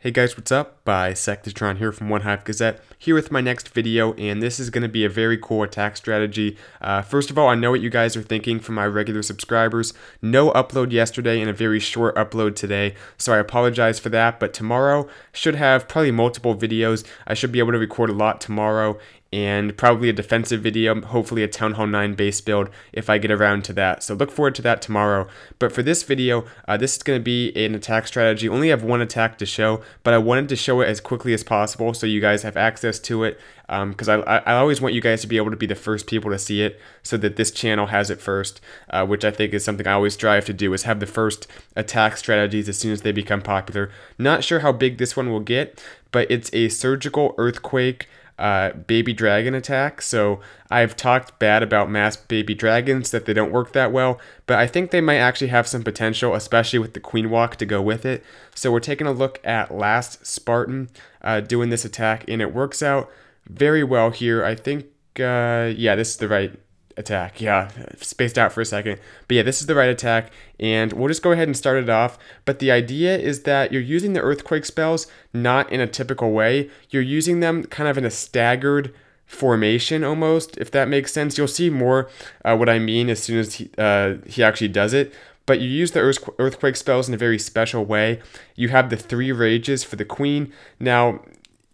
Hey guys, what's up? Bisectatron here from One Hive Gazette, here with my next video, and this is going to be a very cool attack strategy. Uh, first of all, I know what you guys are thinking from my regular subscribers. No upload yesterday and a very short upload today, so I apologize for that, but tomorrow should have probably multiple videos. I should be able to record a lot tomorrow, and probably a defensive video, hopefully a Town Hall 9 base build if I get around to that. So look forward to that tomorrow. But for this video, uh, this is going to be an attack strategy. Only have one attack to show, but I wanted to show it as quickly as possible so you guys have access to it because um, I, I always want you guys to be able to be the first people to see it so that this channel has it first, uh, which I think is something I always strive to do is have the first attack strategies as soon as they become popular. Not sure how big this one will get, but it's a surgical earthquake uh, baby dragon attack. So I've talked bad about mass baby dragons that they don't work that well, but I think they might actually have some potential, especially with the queen walk to go with it. So we're taking a look at last Spartan uh, doing this attack, and it works out very well here. I think, uh, yeah, this is the right attack. Yeah, spaced out for a second. But yeah, this is the right attack, and we'll just go ahead and start it off. But the idea is that you're using the earthquake spells not in a typical way. You're using them kind of in a staggered formation almost, if that makes sense. You'll see more uh, what I mean as soon as he, uh, he actually does it. But you use the earthquake spells in a very special way. You have the three rages for the queen. Now,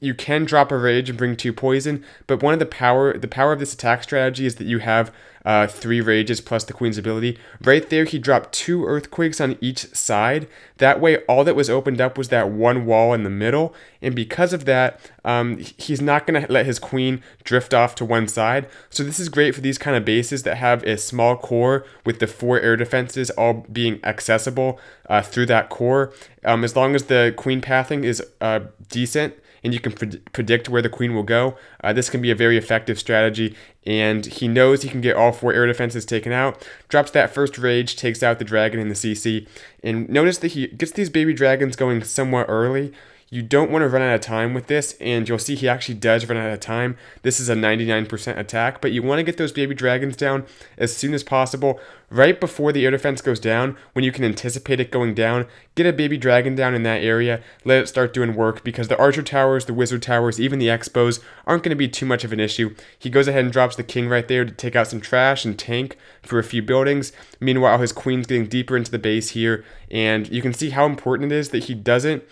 you can drop a rage and bring two poison, but one of the power the power of this attack strategy is that you have uh, three rages plus the queen's ability. Right there, he dropped two earthquakes on each side. That way, all that was opened up was that one wall in the middle, and because of that, um, he's not going to let his queen drift off to one side. So this is great for these kind of bases that have a small core with the four air defenses all being accessible uh, through that core. Um, as long as the queen pathing is uh, decent, and you can predict where the queen will go. Uh, this can be a very effective strategy, and he knows he can get all four air defenses taken out. Drops that first rage, takes out the dragon in the CC, and notice that he gets these baby dragons going somewhat early. You don't want to run out of time with this, and you'll see he actually does run out of time. This is a 99% attack, but you want to get those baby dragons down as soon as possible, right before the air defense goes down, when you can anticipate it going down. Get a baby dragon down in that area, let it start doing work, because the archer towers, the wizard towers, even the expos aren't going to be too much of an issue. He goes ahead and drops the king right there to take out some trash and tank for a few buildings. Meanwhile, his queen's getting deeper into the base here, and you can see how important it is that he doesn't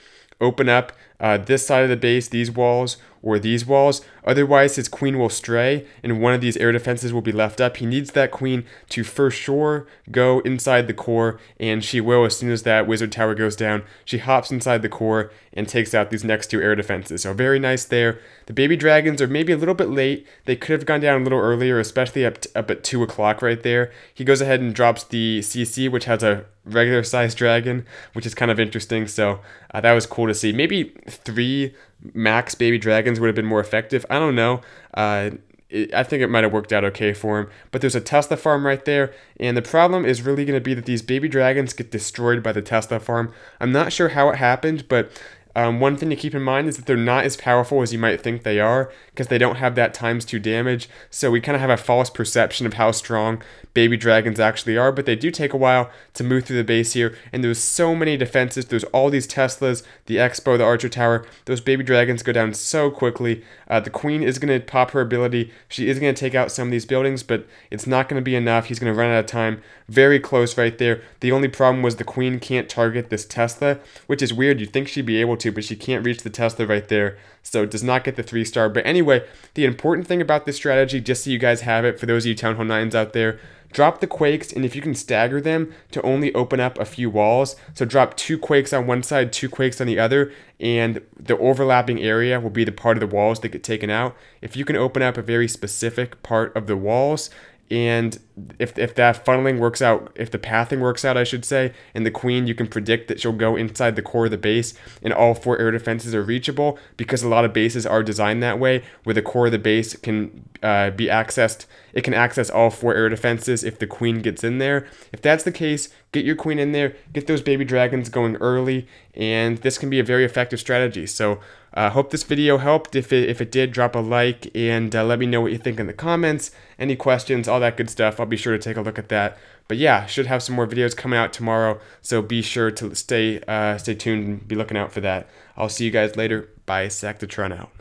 open up uh, this side of the base, these walls, or these walls. Otherwise, his queen will stray, and one of these air defenses will be left up. He needs that queen to for sure go inside the core, and she will as soon as that wizard tower goes down. She hops inside the core and takes out these next two air defenses. So very nice there. The baby dragons are maybe a little bit late. They could have gone down a little earlier, especially up, up at 2 o'clock right there. He goes ahead and drops the CC, which has a regular sized dragon, which is kind of interesting. So uh, that was cool to see. Maybe three max baby dragons would have been more effective. I don't know. Uh, it, I think it might have worked out okay for him. But there's a Tesla farm right there, and the problem is really going to be that these baby dragons get destroyed by the Tesla farm. I'm not sure how it happened, but um, one thing to keep in mind is that they're not as powerful as you might think they are because they don't have that times two damage. So we kind of have a false perception of how strong baby dragons actually are, but they do take a while to move through the base here. And there's so many defenses. There's all these Teslas, the Expo, the Archer Tower. Those baby dragons go down so quickly. Uh, the Queen is going to pop her ability. She is going to take out some of these buildings, but it's not going to be enough. He's going to run out of time. Very close right there. The only problem was the Queen can't target this Tesla, which is weird. You'd think she'd be able to, but she can't reach the Tesla right there. So it does not get the three star. But anyway, the important thing about this strategy, just so you guys have it, for those of you Town Hall 9s out there, drop the quakes, and if you can stagger them to only open up a few walls, so drop two quakes on one side, two quakes on the other, and the overlapping area will be the part of the walls that get taken out. If you can open up a very specific part of the walls, and if, if that funneling works out, if the pathing works out, I should say, and the queen, you can predict that she'll go inside the core of the base and all four air defenses are reachable because a lot of bases are designed that way where the core of the base can uh, be accessed. It can access all four air defenses if the queen gets in there. If that's the case, get your queen in there, get those baby dragons going early, and this can be a very effective strategy. So I uh, hope this video helped. If it, if it did, drop a like and uh, let me know what you think in the comments. Any questions, all that good stuff I'll be sure to take a look at that. But yeah, should have some more videos coming out tomorrow, so be sure to stay uh, stay tuned and be looking out for that. I'll see you guys later. Bisectatron out.